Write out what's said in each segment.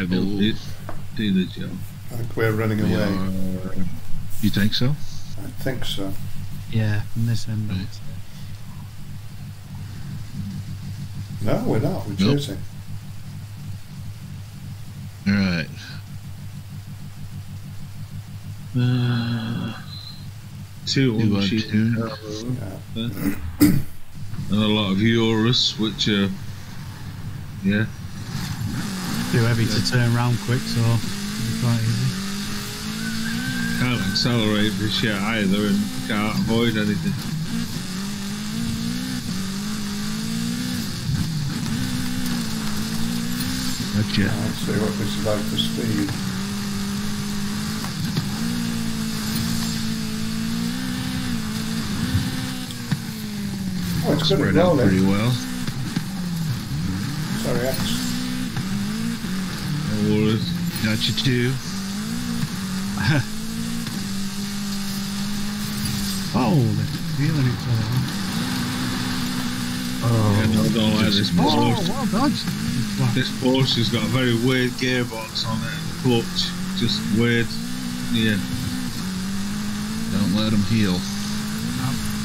Survival. Did, did the job. I think we're running We away. are- You think so? I think so. Yeah, from this end. I would say. No, we're not. We're Nope. chasing. All right. Uh, two Two on on two. Yeah. and a lot of Urus, which are yeah, Too heavy to turn round quick, so it'll be quite easy. can't accelerate this yet either, and can't avoid anything. Gotcha. Let's see what this is like for speed. Oh, it's Spread out pretty well. Sorry, X. No. Got you too. Oh, they're feeling each other. Yeah, no, I don't like this Oh, Porsche. well dodged. Wow. This Porsche's got a very weird gearbox on it, and clutch, just weird. Yeah, Don't let them heal.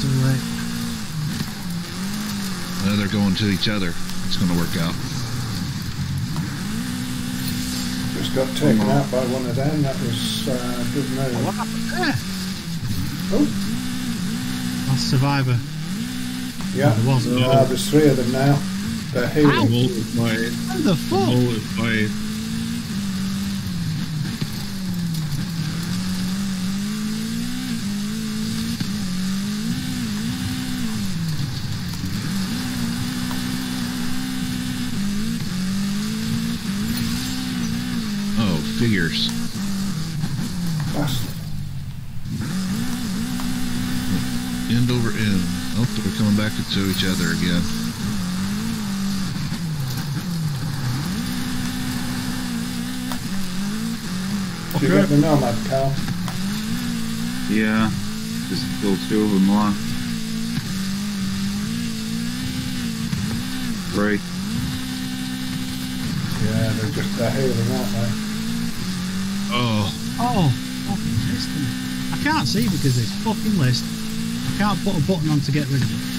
Too late. Uh, they're going to each other. It's going to work out. Just got taken out by one of them. That was uh, good move. What happened there? Oh, Last survivor. yeah. There wasn't. No. Uh, there's three of them now. They're healing. multiplied, How the fuck? multiplied. Oh, figures. End over end. Oh, they're coming back to each other again. Did you get the nomad, Cal? Yeah, there's still two of them left. Great. Yeah, they're just they're healing, aren't they? Oh, Oh, fucking piston. I can't see because it's fucking list. I can't put a button on to get rid of it.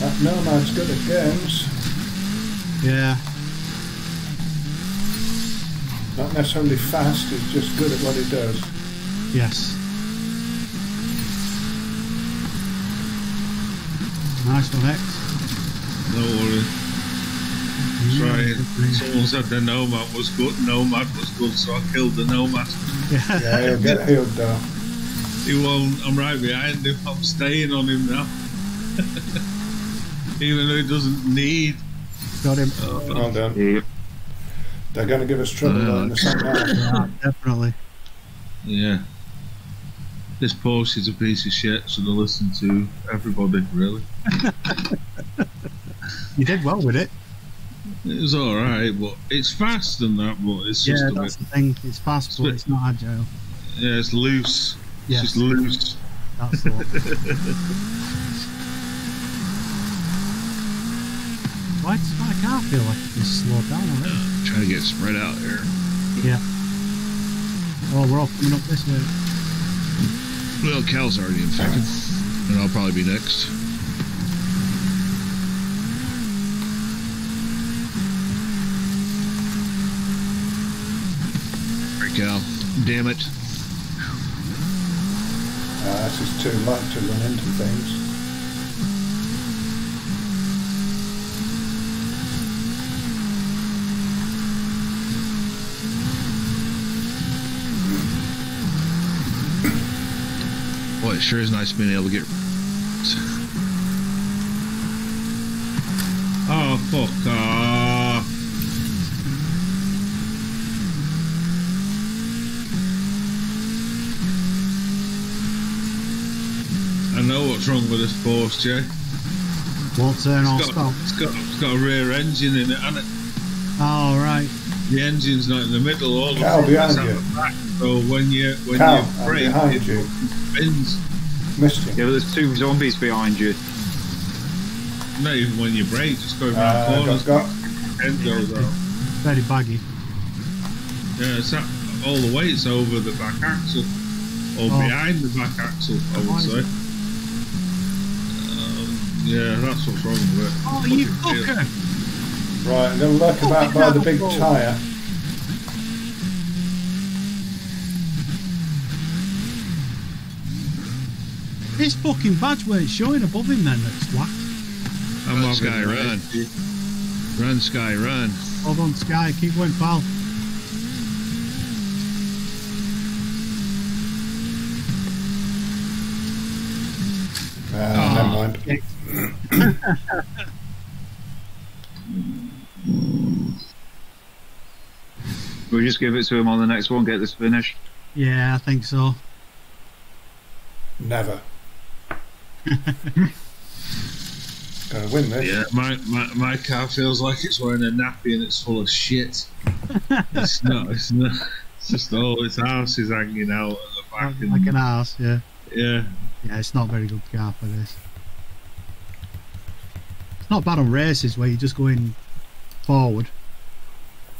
That nomad's good at games. Yeah. Not necessarily fast, he's just good at what he does. Yes. Nice one, X. No worries. Right. Someone said the Nomad was good. Nomad was good, so I killed the Nomad. Yeah. Yeah, he'll get healed though. He won't. I'm right behind him. I'm staying on him now. Even though he doesn't need. Got him. Uh, well done. Yeah. They're going to give us trouble though in the second half. Yeah, definitely. Yeah. This Porsche is a piece of shit. Should have listened to everybody. Really, You did well with it. it was all right, but it's fast and that. But it's just Yeah, a that's bit. the thing. It's fast, but it's not agile. Yeah, it's loose. It's Yes, just loose. that's the. Why does my car feel like it just slowed down already? trying to get spread out there. Yeah. Oh, we're all coming up this way. Well, Cal's already infected, and I'll probably be next. Right, Damn it. Uh, this is too light to run into things. Boy, it sure is nice being able to get. Oh fuck off! I know what's wrong with this Porsche, Jay. Won't turn or It's got, stop. it's got, it's got a rear engine in it, and it, Oh, right. the engine's not in the middle. All the Cal, behind you. back. So when you when Cal, you I'm brake, behind it you. spins. Missed him. Yeah, but there's two zombies behind you. not even when you brake, just going around Uh, corners, got, got. head goes out. Very baggy. Yeah, it's that, all the weight's over the back axle, or Oh. behind the back axle, I would Why is say. Yeah, that's what's wrong with it. Oh, you Fucking fucker! Right, I'm going to look Oh, about by the big tyre. His fucking badge weren't showing above him then, that twat. I'm Run, Sky, run. Run, Sky, run. Hold on, Sky, keep going, pal. Uh, never mind. We'll just give it to him on the next one, get this finished. Yeah, I think so. Never. going to win this. Yeah, my, my, my car feels like it's wearing a nappy and it's full of shit. it's not, it's not. It's just all its arse is hanging out at the back. And, Like an ass, yeah. yeah, Yeah, it's not a very good car for this. It's not bad on races where you're just going forward.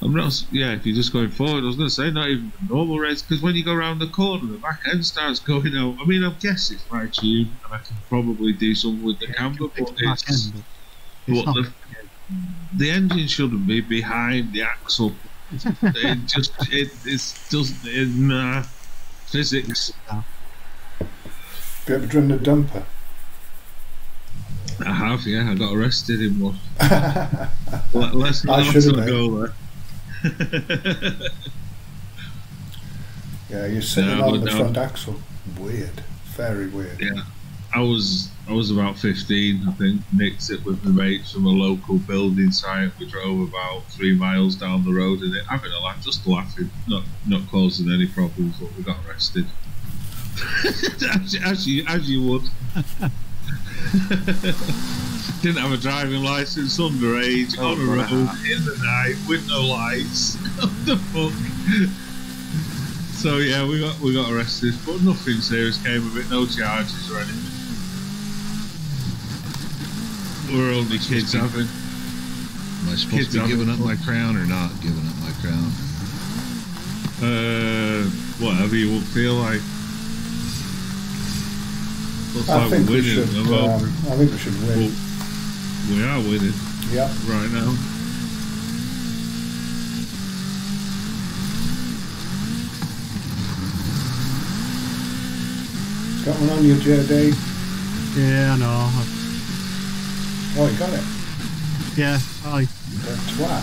I'm not. Yeah, if you're just going forward, I was going to say not even the normal race because when you go around the corner, the back end starts going out. I mean, I guess it's my tune and I can probably do something with the Yeah, camber, but the it's, end, but it's but the, the engine shouldn't be behind the axle. it just it it's just it, nah physics. Have you ever driven a dumper? I have, yeah. I got arrested in one. Let, let's I not, should let's have not go there. yeah, you're sitting No, on but the no. front axle. Weird. Very weird. Yeah, I was I was about fifteen, I think. Nicked it with my mates from a local building site. We drove about three miles down the road in it, having a laugh, just laughing, not not causing any problems. But we got arrested. as, as you as you would. Didn't have a driving license, underage, Oh, on a road in the night with no lights. what the fuck? So yeah, we got we got arrested, but nothing serious came of it. No charges or anything. We're only kids having. Am I supposed Kids to be giving up fun. my crown or not giving up my crown? Uh, whatever you would feel like. Looks I like think we're we should. Well, Um, I think we should win. We are winning Yeah. right now. Got one on you, Dave. Yeah, I know. Oh, you got it. Yeah, I, The twat.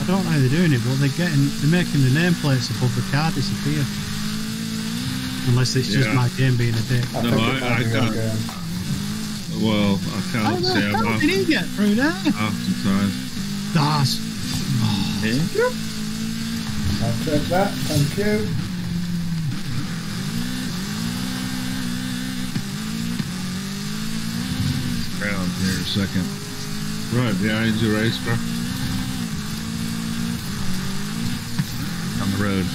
I don't know how they're doing it, but they're getting they're making the nameplates above the car disappear. Unless it's just Yeah. my game being a dick. I No, think I- I can't. again. Well, I can't oh, the say I'm half, did he get through there? half the time. Das. I'll take that. Thank you. Crown here in a second. Right behind your racecraft. On the road.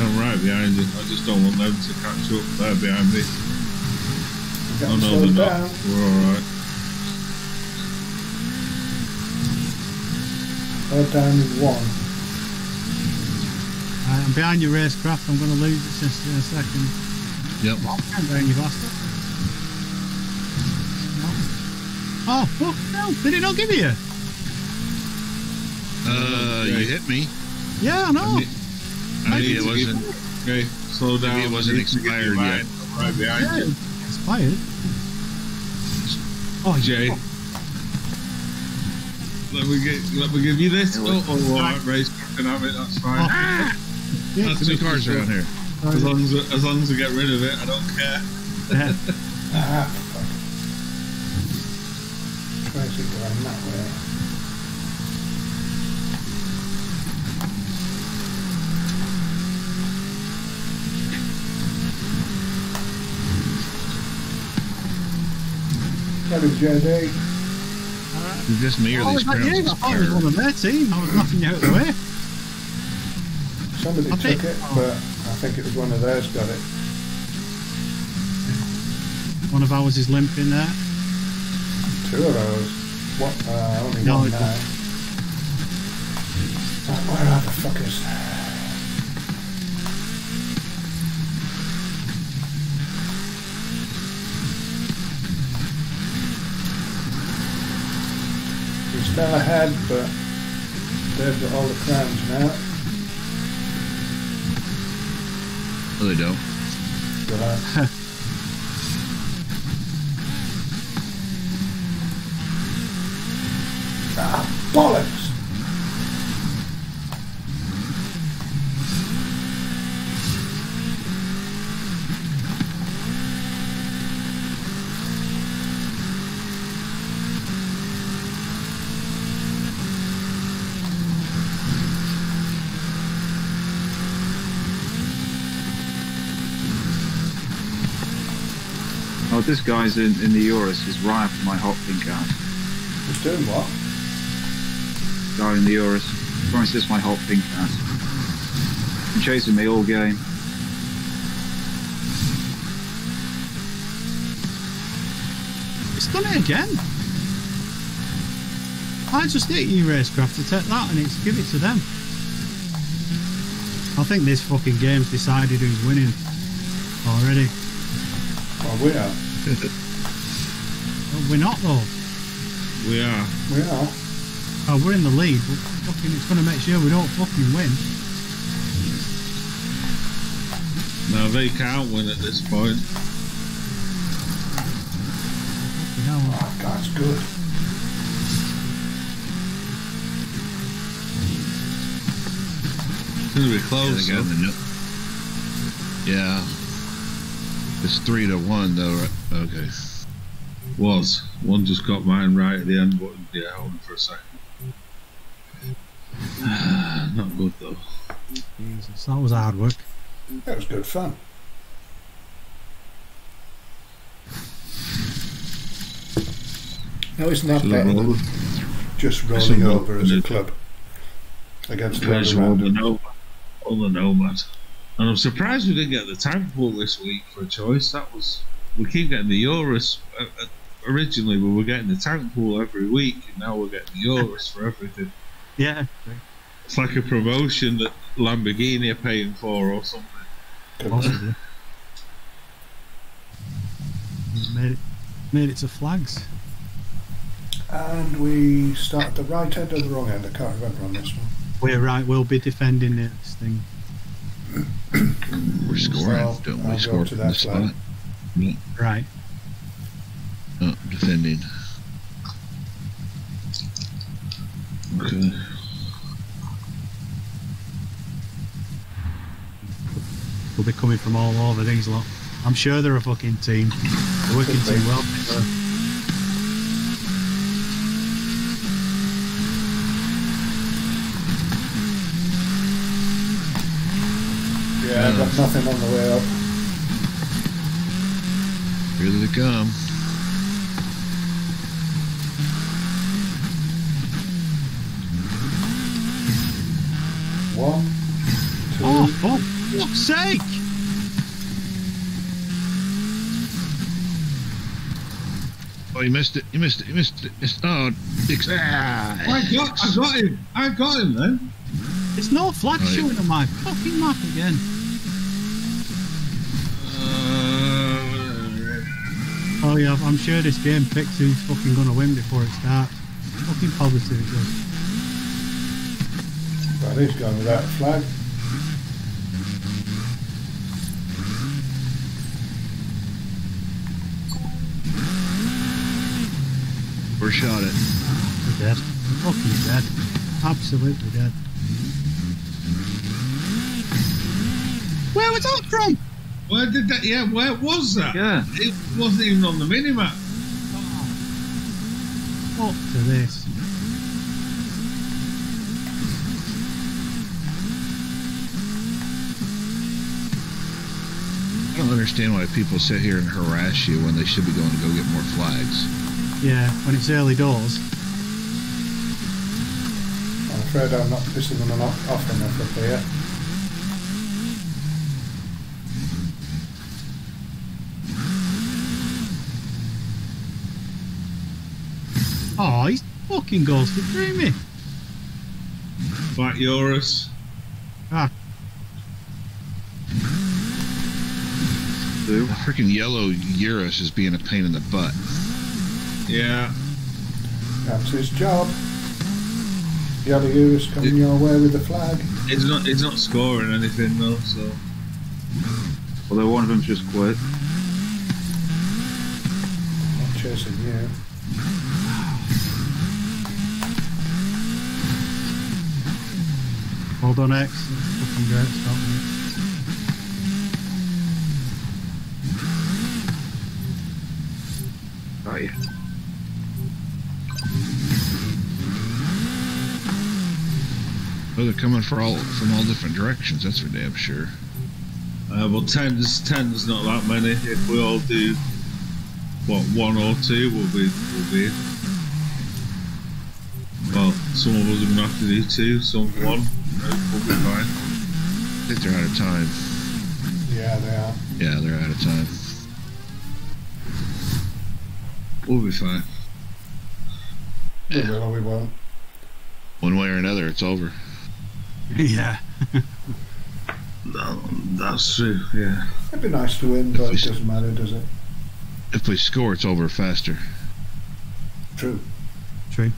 Yeah, I'm right behind you. I just don't want them to catch up. They're behind me. Get Oh them no, slowed they're down. not. We're alright. They're down in one. Right, I'm behind your racecraft. I'm going to lose it just in a second. Yep. I'm down, you bastard. No. Oh, fuck no. Did it not give you? Uh, you hit me. Yeah, I know. I need- I Maybe it wasn't. Okay, slow down. Maybe it wasn't I need to get expired yet. right- Right behind Yeah, you. it's expired. Oh, Jay. fuck. Let me get. Let me give you this. Yeah, Oh, what- oh, all right, racecraft can have it. That's fine. Oh, yeah, That's Too many cars as around here. As long as as long as I get rid of it, I don't care. yeah. Ah, fuck. Crazy going that way. Got it, JD. Is this me or Oh, these was that you? crowns I thought it was one of their team. I was knocking you out of the way. Somebody I took think- it, but I think it was one of theirs got it. One of ours is limping there. Two of those. What? Uh, only No, one now. Where are the fuckers? We're still ahead, but got all the crowns now. No, they don't. Uh, ah, bollocks! Oh, this guy's in, in the Urus is right after my hot pink ass. He's doing what? Guy in the Urus. Trying to my hot pink ass. Been chasing me all game. It's done it again. I just hit you, Racecraft, to take that and it's give it to them. I think this fucking game's decided who's winning already. Oh, we are. Well, we're not though. We are. We are. Oh, we're in the lead, but fucking, it's going to make sure we don't fucking win. No, they can't win at this point. You Oh, that's good. It's going to be close. they got though. the no- yeah. It's three to one though, right? Okay. Was. One just got mine right at the end, but yeah, hold on for a second. Not good though. Jesus, that was hard work. That was good fun. No, isn't that better roll? just rolling over as a club against Guys the are on the random? nomad. On the nomad. And I'm surprised we didn't get the tank pool this week for a choice. That was. We keep getting the Urus. Uh, uh, originally, we were getting the tank pool every week, and now we're getting the Urus for everything. Yeah. It's like a promotion that Lamborghini are paying for or something. Possibly. made it, made it to flags. And we start at the right end or the wrong end? I can't remember on this one. We're right. We'll be defending this thing. We're scoring, So, don't we? go Score to from that the spot. flag. Right. Oh, defending. Okay. We'll be coming from all over these lot. I'm sure they're a fucking team. They're working Could too well. together. Yeah, I've got nothing on the way up. Here they come. One, two, Oh, for fuck's sake! Oh, you missed it. You missed it. You missed it. Missed, oh, dicks. Ah, I got, I got him. I got him then. It's no flag Right. showing on my fucking map again. Oh yeah, I'm sure this game picks who's fucking gonna win before it starts. Fucking positive it does. Well, he's gone without flag. we're shot it. We're dead. Fucking dead. Absolutely dead. Where was that from? Where did that? Yeah, where was that? Yeah. It wasn't even on the minimap. Up to this. I don't understand why people sit here and harass you when they should be going to go get more flags. Yeah, when it's early doors. I'm afraid I'm not pissing them off, off enough up here. Oh, he's fucking ghosted through me. Black Urus. Do. The freaking yellow Urus is being a pain in the butt. Yeah. That's his job. Yellow Urus coming your way with the flag. He's not he's not scoring anything though, so Although one of them's just quit. Not chasing you. Hold on, X. That's fucking great stop, mate. Got you. Oh, they're coming for all from all different directions. That's for damn sure. uh, well ten's ten's not that many. If we all do what one or two we'll be we'll be. Well, some of us are gonna have to do two, some one. We'll be fine. I think they're out of time. Yeah, they are. Yeah, they're out of time. We'll be fine. We Yeah. will we won't. One way or another, it's over. yeah. No, that's true, yeah. It'd be nice to win, but it doesn't matter, does it? If we score, it's over faster. True. True.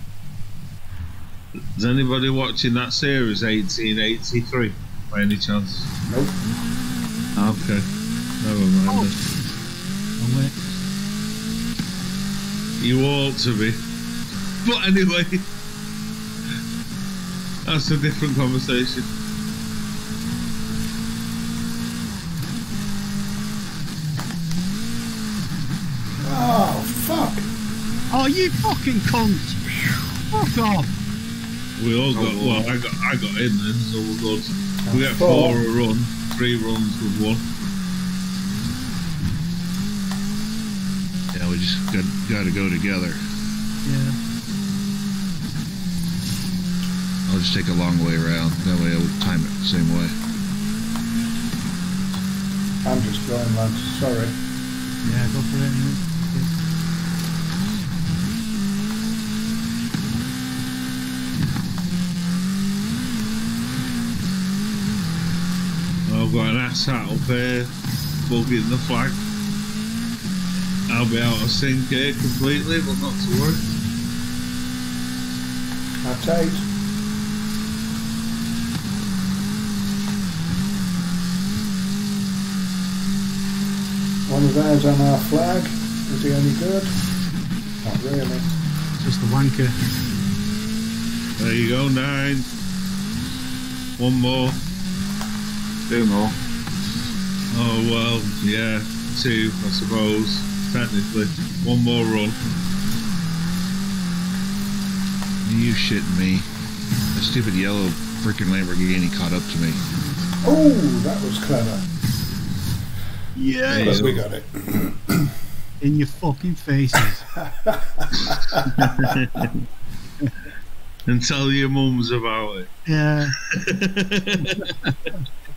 Is anybody watching that series 1883 by any chance? Nope. Okay. Never mind. then. Oh, wait. You ought to be. But anyway, that's a different conversation. Oh, fuck. Oh, you fucking cunt! Fuck off! We all oh, got Oh, well. I got I got in then, so we're good. We get Four. four a run, three runs with one. Yeah, we just got got to go together. Yeah. I'll just take a long way around. That way I'll time it the same way. I'm just going, lads. Sorry. Yeah, go for it. I've got an ass hat up here, bugging the flag. I'll be out of sync here completely, but not to worry. That's eight. One of theirs on our flag. Is he any good? Not really. Just a wanker. There you go, nine. One more. Two more. Oh well, yeah, two, I suppose. Technically, one more run. You shitting me? The stupid yellow freaking Lamborghini caught up to me. Oh, that was clever. Yeah. There we got it. In your fucking faces. And tell your mums about it. yeah.